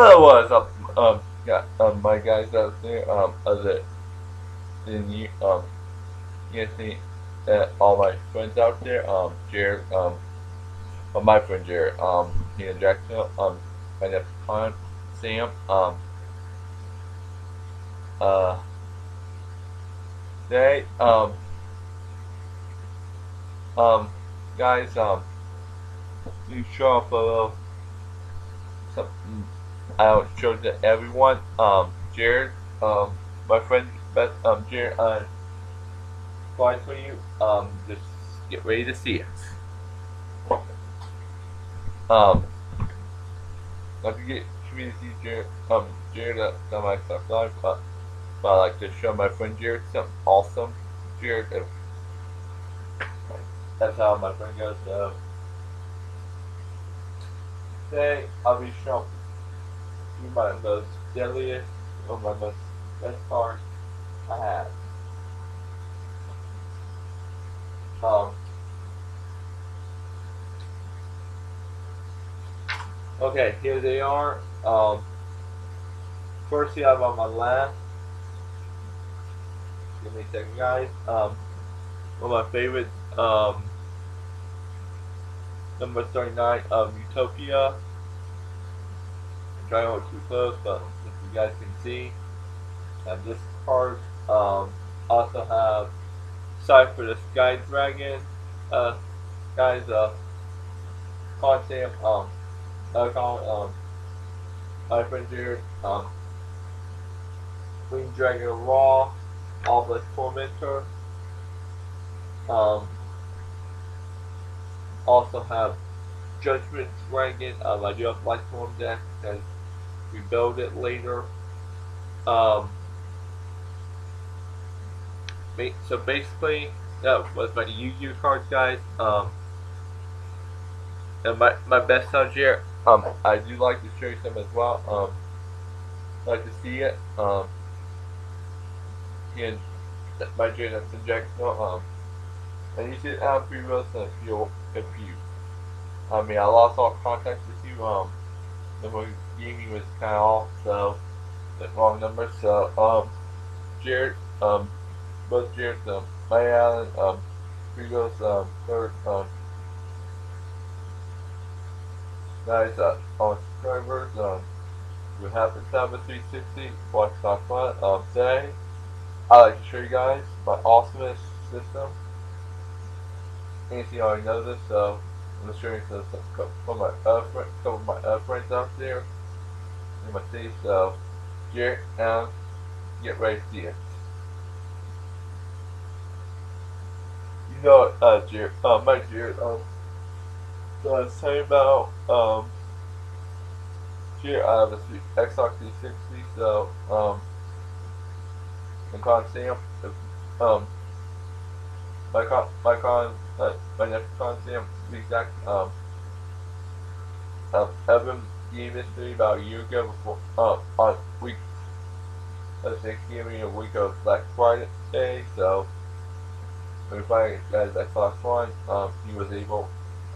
Hello, what's up? Um, yeah, um, my guys out there, um, other than you, um, you see, uh, all my friends out there, um, Jared, um, well, my friend Jared, um, Tina Jackson, um, my nephew Con, Sam, um, uh, they, um, um, guys, um, you show off a little something I don't show to everyone. Um, Jared, um, my friend, um, Jared, uh, fine for you. Um, just get ready to see it. Um, not to get community Jared, um, Jared uh, on my stuff live, but, but I like to show my friend Jared something awesome. Jared, uh, that's how my friend goes. So today I'll be showing my most deadliest or my most best card I have. Um. Okay, here they are. Um. First, you have on my left. Give me a second, guys. Um. One of my favorites. Um. Number 39 of Utopia. Trying to look too close, but if you guys can see, have this card. Um, also have Slifer the Sky Dragon. Uh, guys, uh, content, um, uh, call, um, my friend here, um, Green Dragon Raw, Obelisk Tormentor. Um, also have Judgment Dragon. Um, I do have Lightsworn deck and rebuild it later. Um, so basically, that was my Yu-Gi-Oh cards, guys. Um, and my my best here. Um, I do like to show you some as well. Um, like to see it. Um, and my Jay that's in Jacksonville. Um, and you should have free roast if you're confused. I mean, I lost all contact with you. Um, the me was kind of off, so the wrong number. So, um, Jared, um, both Jared, um, my Allen, um, Frigos, um, third, um, guys, uh, on subscribers, um, we have the 7360 watch talk. Um, today, I like to show you guys my awesomest system. You already know this, so I'm just showing you some couple of my other friends, couple of my other friends out there in my city. So, Jared, now get ready to see it. You know, uh, Jared, uh, my Jared, um, so I was telling you about, um, Jared, I have a Xbox 360, so, um, and con Sam, um, my con, my con, uh, my next con Sam, to be exact, um, um, Evan gave to me about a year ago before, uh, on week, let's say, gave me a week of Black Friday, so, when I got his Xbox One, um, he was able,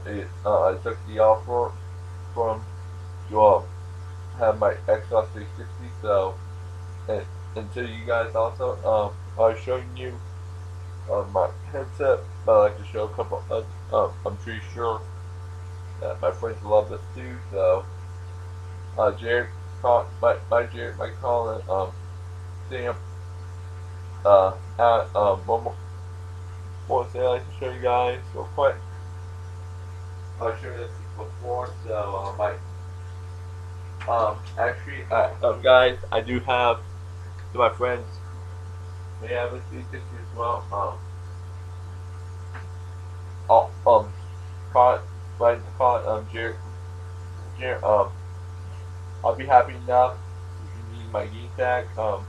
it, uh, I took the offer from, to, uh, have my Xbox 360, so, and, and to you guys also, um, I was showing you, uh, my headset, but I like to show a couple of, um, I'm pretty sure that my friends love this too, so, uh, Jared, my, my Jared, by Colin, um, Sam, uh, at, um, one more, thing I like to show you guys real quick. I've shown this before, so, I, um, actually, uh, um, guys, I do have, to my friends, they have a 360 as well, um, oh, um, right, call it, um, Jared, Jared, um, I'll be happy enough if you need my game tag, um,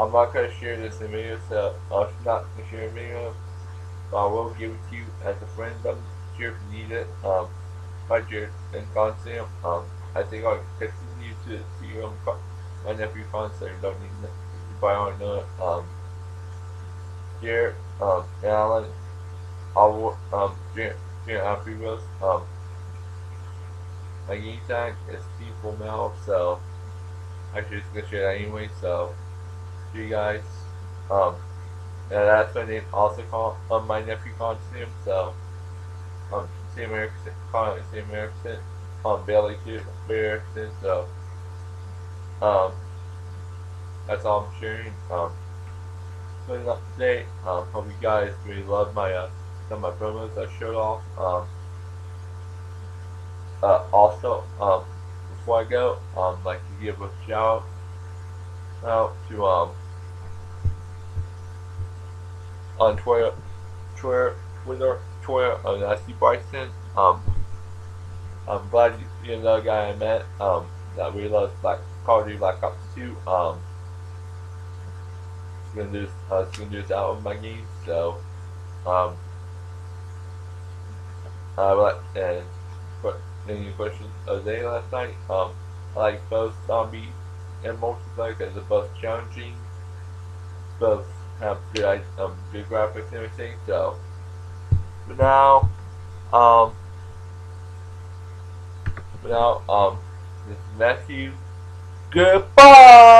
I'm not gonna share this in video, so I'm not gonna share a video, but I will give it to you as a friend, I'm sure if you need it, um, my Jared and Con Sam, um, I think I'll continue to see um, my nephew Con, so you don't need to, you probably already know it, um, Jared, um, Alan, I will, um, Jared, Jared, Alfred Rose, um, game tag is Full Metal, so I just gonna share that anyway. So, see you guys. Um, that's my name. Also call um, my nephew calls him. So, um, Sam Erickson, calling Sam Erickson. Um, Bailey too, Erickson. So, um, that's all I'm sharing. Um, up today. Um, hope you guys really love my uh, some of my promos I showed off. Um, uh, also, um, before I go, um, I'd like to give a shout out to um on Twitter, Twitter, Twitter, Twitter, uh, Nasty Bryson. Um, I'm glad you, you know the guy I met. Um, that really loves Black Call of Duty Black Ops 2. Um, he's gonna do this, uh, he's gonna do this out of my game. So, um, I like and put any questions day last night. Um, I like both zombie and multiplayer because they're both challenging. Both have good um, good graphics and everything. So, but now, um, but now, um, this is Matthew. Goodbye.